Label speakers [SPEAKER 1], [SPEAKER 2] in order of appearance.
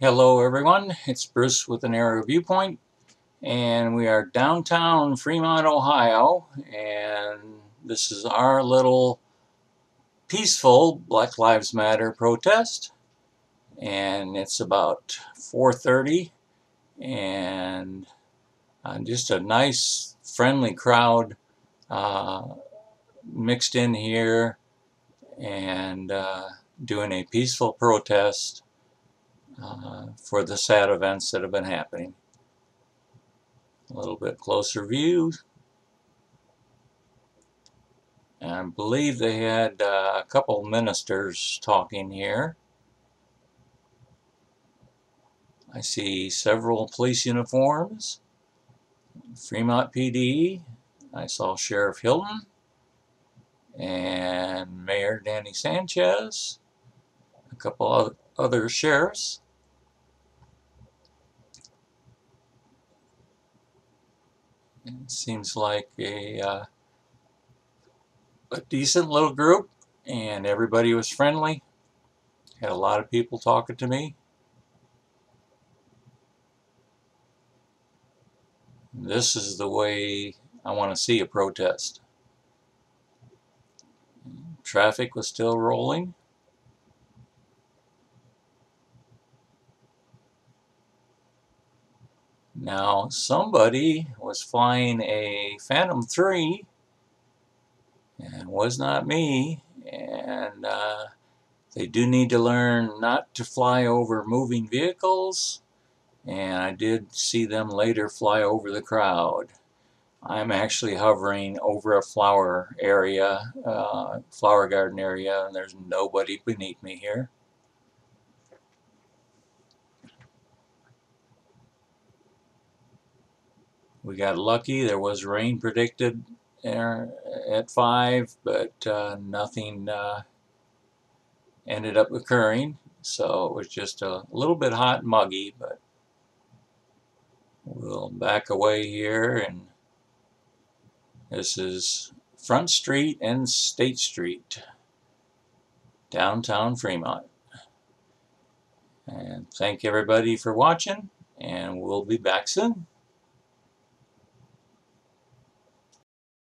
[SPEAKER 1] Hello everyone, it's Bruce with an Aerial Viewpoint and we are downtown Fremont, Ohio and this is our little peaceful Black Lives Matter protest and it's about 4.30 and uh, just a nice friendly crowd uh, mixed in here and uh, doing a peaceful protest uh, for the sad events that have been happening. A little bit closer view. And I believe they had uh, a couple ministers talking here. I see several police uniforms. Fremont PD. I saw Sheriff Hilton and Mayor Danny Sanchez, a couple of other sheriffs. It seems like a, uh, a decent little group and everybody was friendly. Had a lot of people talking to me. This is the way I want to see a protest. Traffic was still rolling. Now, somebody was flying a Phantom 3, and was not me, and uh, they do need to learn not to fly over moving vehicles, and I did see them later fly over the crowd. I'm actually hovering over a flower area, uh, flower garden area, and there's nobody beneath me here. We got lucky. There was rain predicted at 5, but uh, nothing uh, ended up occurring. So it was just a little bit hot and muggy, but we'll back away here. And this is Front Street and State Street, downtown Fremont. And thank everybody for watching, and we'll be back soon.